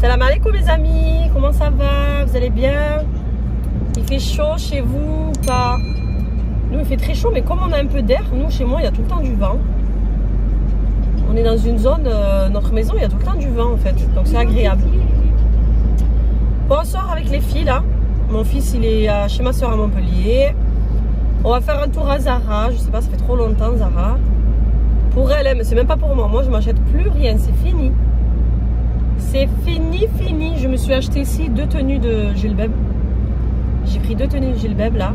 Salam alaikum mes amis, comment ça va Vous allez bien Il fait chaud chez vous ou pas Nous il fait très chaud mais comme on a un peu d'air, nous chez moi il y a tout le temps du vent. On est dans une zone, euh, notre maison il y a tout le temps du vent en fait, donc c'est agréable. Bon on sort avec les filles là. Mon fils il est euh, chez ma soeur à Montpellier. On va faire un tour à Zara, je sais pas ça fait trop longtemps Zara. Pour elle, hein, mais c'est même pas pour moi, moi je m'achète plus rien, c'est fini. C'est fini, fini. Je me suis acheté ici deux tenues de Gilbeb. J'ai pris deux tenues de Gilbeb là.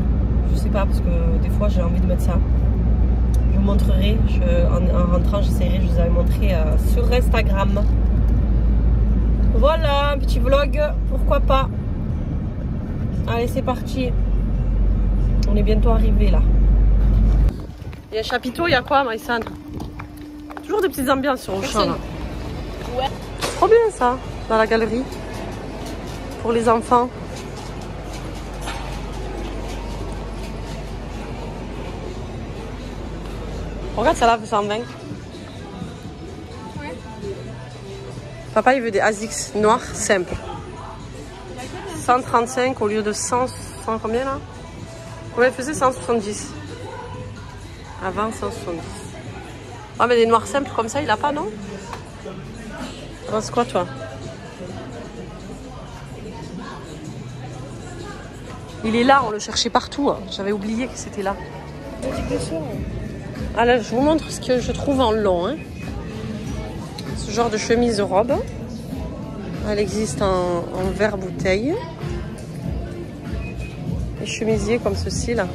Je sais pas parce que des fois j'ai envie de mettre ça. Je vous montrerai. en, rentrant, j'essaierai. Je vous avais montré euh, sur Instagram. Voilà, un petit vlog. Pourquoi pas? Allez, c'est parti. On est bientôt arrivé là. Il y a un chapiteau, il y a quoi, Maïsane Toujours des petites ambiances sur le champ là. Ouais trop bien ça, dans la galerie. Pour les enfants. Regarde, ça là, 120. Papa, il veut des ASICS noirs simples. 135 au lieu de 100, 100 combien là? Ouais, il faisait? 170. Avant 170. Ah, mais des noirs simples comme ça, il a pas, non penses quoi, toi Il est là, on le cherchait partout. Hein. J'avais oublié que c'était là. Ah là, je vous montre ce que je trouve en long. Hein. Ce genre de chemise robe. Elle existe en, en verre bouteille. Et chemisiers comme ceci là.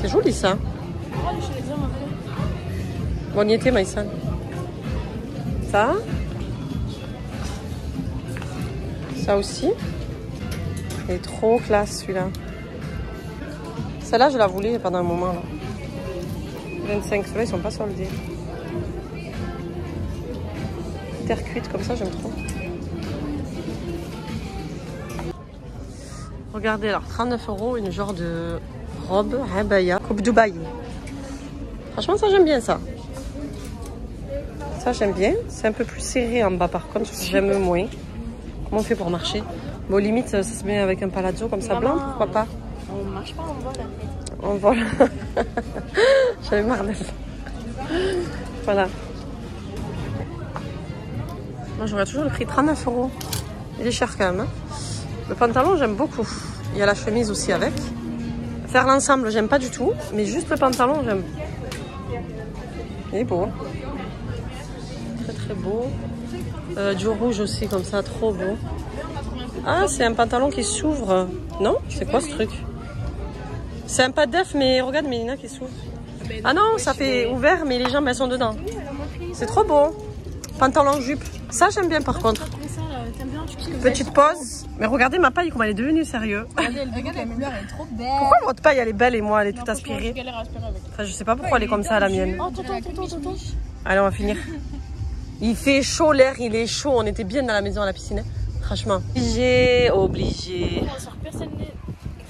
C'est joli ça. Bon, y était Maïsan. Ça. Ça aussi. Il est trop classe celui-là. Celle-là, je la voulais pendant un moment. Là. 25, ceux-là, ils sont pas soldés. Terre cuite comme ça, j'aime trop. Regardez, alors 39 euros, une genre de robe, habaya, coupe Dubaï. Franchement, ça, j'aime bien ça. Ça, j'aime bien. C'est un peu plus serré en bas, par contre, j'aime moins. Comment on fait pour marcher? Bon, limite, ça se met avec un palazzo comme ça blanc, pourquoi pas? On marche pas, on vole On vole. J'avais marre d'elle. Voilà. Moi, j'aurais toujours le prix 39 euros. Il est cher quand même. Hein. le pantalon, j'aime beaucoup. Il y a la chemise aussi avec. Faire l'ensemble, j'aime pas du tout. Mais juste le pantalon, j'aime. Il est beau. Très beau. Euh, du rouge aussi, comme ça, trop beau. Ah, c'est un pantalon qui s'ouvre. Non C'est quoi ce truc? C'est un pas def, mais regarde, Mélina qui s'ouvre. Ah non, ça fait ouvert, mais les jambes, elles sont dedans. C'est trop beau. Pantalon jupe. Ça, j'aime bien par contre. Petite pause. Mais regardez ma paille, comment elle est devenue sérieux. Pourquoi votre paille, elle est belle et moi, elle est toute aspirée Je sais pas pourquoi elle est comme ça, la mienne. Allez, on va finir. Il fait chaud, l'air, il est chaud. On était bien dans la maison à la piscine. Hein. Franchement. Obligé, obligé.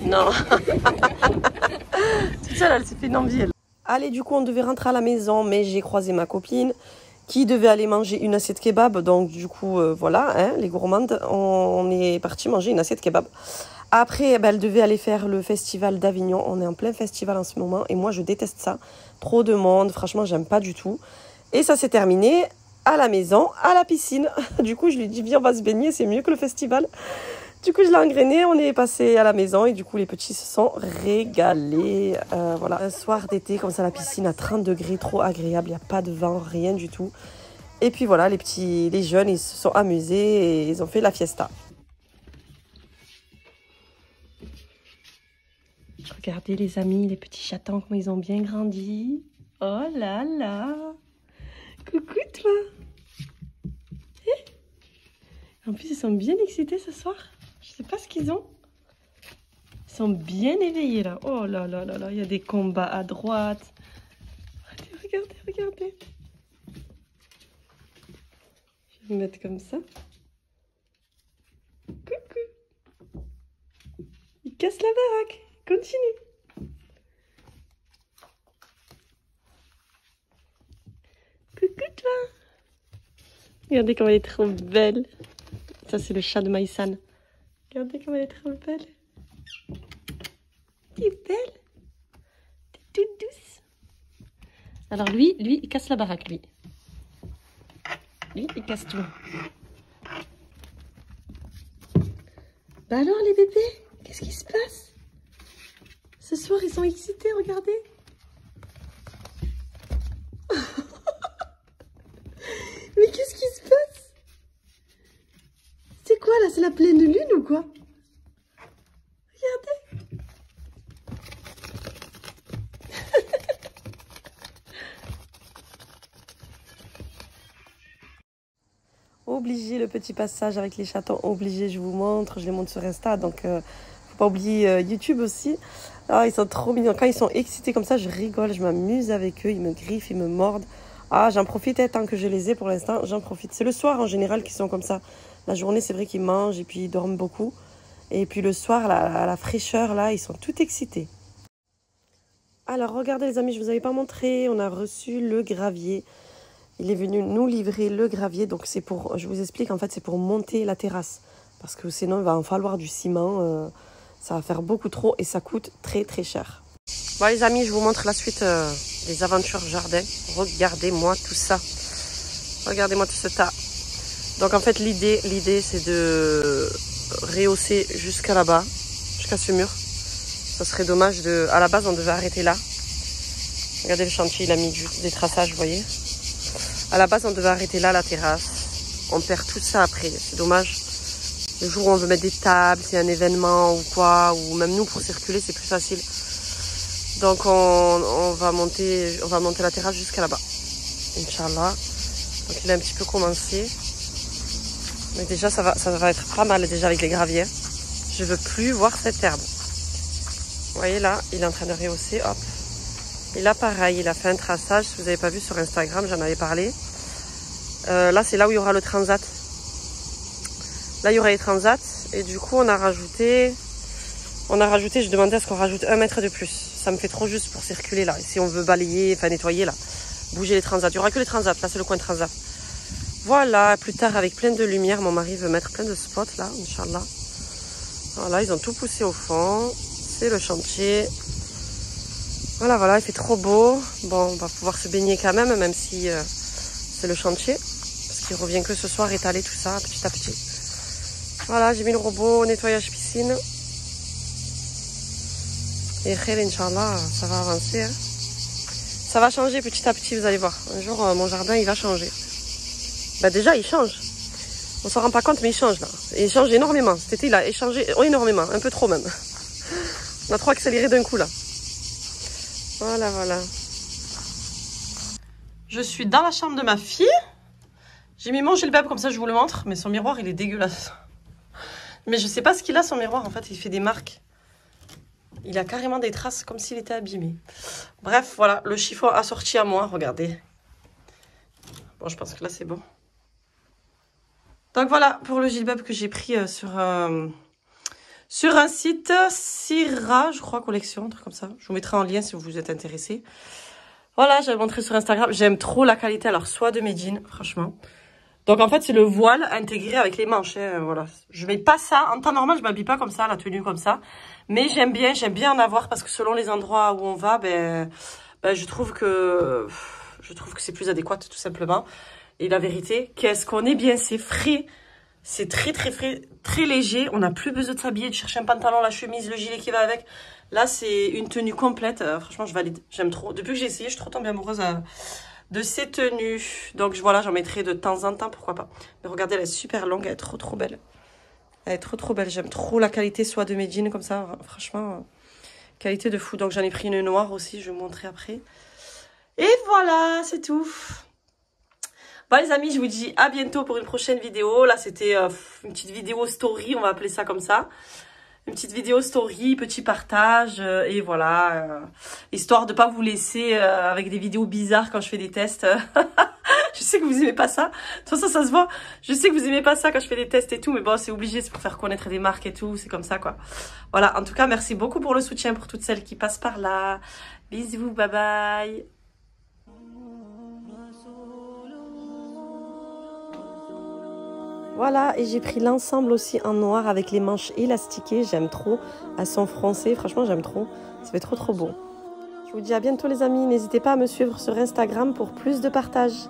Non. Toute seule, elle s'est fait une envie. Allez, du coup, on devait rentrer à la maison, mais j'ai croisé ma copine qui devait aller manger une assiette kebab. Donc, du coup, euh, voilà, hein, les gourmandes, on, est parti manger une assiette kebab. Après, eh ben, elle devait aller faire le festival d'Avignon. On est en plein festival en ce moment et moi, je déteste ça. Trop de monde, franchement, j'aime pas du tout. Et ça s'est terminé à la maison, à la piscine. Du coup, je lui dis, viens, on va se baigner, c'est mieux que le festival. Du coup, je l'ai engrainé, on est passé à la maison et du coup, les petits se sont régalés. Euh, voilà, un soir d'été, comme ça, la piscine à 30 degrés, trop agréable, il n'y a pas de vent, rien du tout. Et puis voilà, les petits, les jeunes, ils se sont amusés et ils ont fait la fiesta. Regardez les amis, les petits chatons, comment ils ont bien grandi. Oh là là Coucou toi En plus, ils sont bien excités ce soir. Je sais pas ce qu'ils ont. Ils sont bien éveillés là. Oh là là là là, il y a des combats à droite. Regardez, regardez, regardez. Je vais me mettre comme ça. Coucou. Il casse la baraque. Continue. Coucou. là Regardez comme elle est trop belle. Ça, c'est le chat de Maïsan. Regardez comme elle est trop belle. T'es belle. T'es toute douce. Alors lui, lui, il casse la baraque, lui. Lui, il casse tout. Bah alors, les bébés, qu'est-ce qui se passe? Ce soir, ils sont excités, regardez. Mais qu'est-ce qui se passe C'est quoi là C'est la pleine lune ou quoi? Regardez. obligé le petit passage avec les chatons, obligé, je vous montre, je les montre sur Insta, donc euh, faut pas oublier euh, YouTube aussi. Ah, ils sont trop mignons. Quand ils sont excités comme ça, je rigole, je m'amuse avec eux, ils me griffent, ils me mordent. Ah, j'en profite hein, tant que je les ai pour l'instant, j'en profite. C'est le soir en général qu'ils sont comme ça. La journée, c'est vrai qu'ils mangent et puis ils dorment beaucoup. Et puis le soir, la, la fraîcheur, là, ils sont tout excités. Alors, regardez les amis, je vous avais pas montré, on a reçu le gravier. Il est venu nous livrer le gravier, donc c'est pour, je vous explique, en fait, c'est pour monter la terrasse. Parce que sinon, il va en falloir du ciment, euh, ça va faire beaucoup trop et ça coûte très très cher. Bon les amis, je vous montre la suite euh, des aventures jardin. Regardez-moi tout ça. Regardez-moi tout ce tas. Donc en fait, l'idée, l'idée c'est de rehausser jusqu'à là-bas, jusqu'à ce mur. Ça serait dommage de... À la base, on devait arrêter là. Regardez le chantier, il a mis des traçages, vous voyez. À la base, on devait arrêter là, la terrasse. On perd tout ça après. C'est dommage. Le jour où on veut mettre des tables, c'est un événement ou quoi, ou même nous pour circuler, c'est plus facile. Donc on, on, va monter, on va monter la terrasse jusqu'à là-bas. Inch'Allah. Donc il a un petit peu commencé. Mais déjà ça va, ça va être pas mal déjà avec les graviers. Je veux plus voir cette herbe. Vous voyez là, il est en train de rehausser. Hop. Et là pareil, il a fait un traçage. Si vous n'avez pas vu sur Instagram, j'en avais parlé. Euh, là c'est là où il y aura le transat. Là il y aura les transats. Et du coup on a rajouté. On a rajouté, je demandais à ce qu'on rajoute un mètre de plus. Ça me fait trop juste pour circuler là. Et si on veut balayer, enfin nettoyer là, bouger les transats. Il n'y aura que les transats. Là c'est le coin transat. Voilà, plus tard avec plein de lumière, mon mari veut mettre plein de spots là, Inch'Allah. Voilà, ils ont tout poussé au fond. C'est le chantier. Voilà, voilà, il fait trop beau. Bon, on va pouvoir se baigner quand même, même si euh, c'est le chantier. Parce qu'il revient que ce soir étaler tout ça petit à petit. Voilà, j'ai mis le robot nettoyage piscine. Et Khel, Inch'Allah, ça va avancer. Hein. Ça va changer petit à petit, vous allez voir. Un jour, euh, mon jardin, il va changer. Bah déjà, il change. On s'en rend pas compte, mais il change là. Il change énormément. Cet été, il a échangé énormément, un peu trop même. On a trop accéléré d'un coup là. Voilà, voilà. Je suis dans la chambre de ma fille. J'ai mis mon bab comme ça, je vous le montre. Mais son miroir, il est dégueulasse. Mais je sais pas ce qu'il a, son miroir. En fait, il fait des marques. Il a carrément des traces comme s'il était abîmé. Bref, voilà, le chiffon assorti à moi, regardez. Bon, je pense que là, c'est bon. Donc voilà, pour le gilbab que j'ai pris euh, sur, euh, sur un site, Syrah, je crois, collection, un truc comme ça. Je vous mettrai en lien si vous êtes intéressé. Voilà, j'avais montré sur Instagram. J'aime trop la qualité, alors soit de mes jeans, franchement. Donc en fait, c'est le voile intégré avec les manches. Hein, voilà. Je mets pas ça. En temps normal, je m'habille pas comme ça, la tenue comme ça. Mais j'aime bien, j'aime bien en avoir parce que selon les endroits où on va, ben, ben je trouve que je trouve que c'est plus adéquat tout simplement. Et la vérité, qu'est-ce qu'on est bien, c'est frais. C'est très très frais, très léger. On n'a plus besoin de s'habiller, de chercher un pantalon, la chemise, le gilet qui va avec. Là, c'est une tenue complète. Euh, franchement, je valide. J'aime trop. Depuis que j'ai essayé, je suis trop tombée amoureuse euh, de ces tenues. Donc voilà, j'en mettrai de temps en temps, pourquoi pas. Mais regardez, elle est super longue, elle est trop trop belle. Elle est trop trop belle. J'aime trop la qualité soit de mes jeans comme ça. Franchement, euh, qualité de fou. Donc j'en ai pris une noire aussi, je vais vous montrer après. Et voilà, c'est tout. Bon les amis, je vous dis à bientôt pour une prochaine vidéo. Là, c'était euh, une petite vidéo story, on va appeler ça comme ça. Une petite vidéo story, petit partage, euh, et voilà. Euh, histoire de pas vous laisser avec des vidéos bizarres quand je fais des tests. je sais que vous aimez pas ça. De toute façon, ça se voit. Je sais que vous aimez pas ça quand je fais des tests et tout, mais bon, c'est obligé, c'est pour faire connaître des marques et tout, c'est comme ça, quoi. Voilà, en tout cas, merci beaucoup pour le soutien, pour toutes celles qui passent par là. Bisous, bye bye Voilà, et j'ai pris l'ensemble aussi en noir avec les manches élastiquées. J'aime trop. Elles sont froncées. Franchement, j'aime trop. Ça fait trop trop beau. Je vous dis à bientôt les amis. N'hésitez pas à me suivre sur Instagram pour plus de partage.